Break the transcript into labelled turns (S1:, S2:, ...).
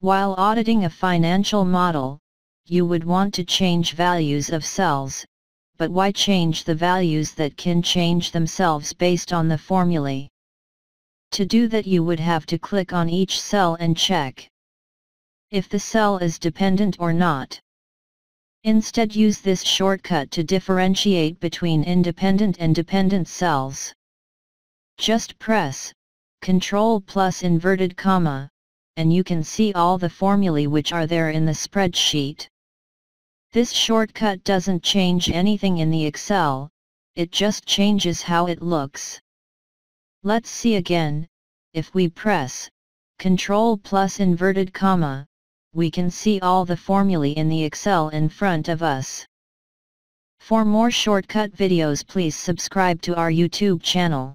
S1: While auditing a financial model, you would want to change values of cells, but why change the values that can change themselves based on the formulae? To do that you would have to click on each cell and check if the cell is dependent or not. Instead use this shortcut to differentiate between independent and dependent cells. Just press Ctrl plus inverted comma, and you can see all the formulae which are there in the spreadsheet. This shortcut doesn't change anything in the Excel, it just changes how it looks. Let's see again, if we press Ctrl plus inverted comma, we can see all the formulae in the Excel in front of us. For more shortcut videos please subscribe to our YouTube channel.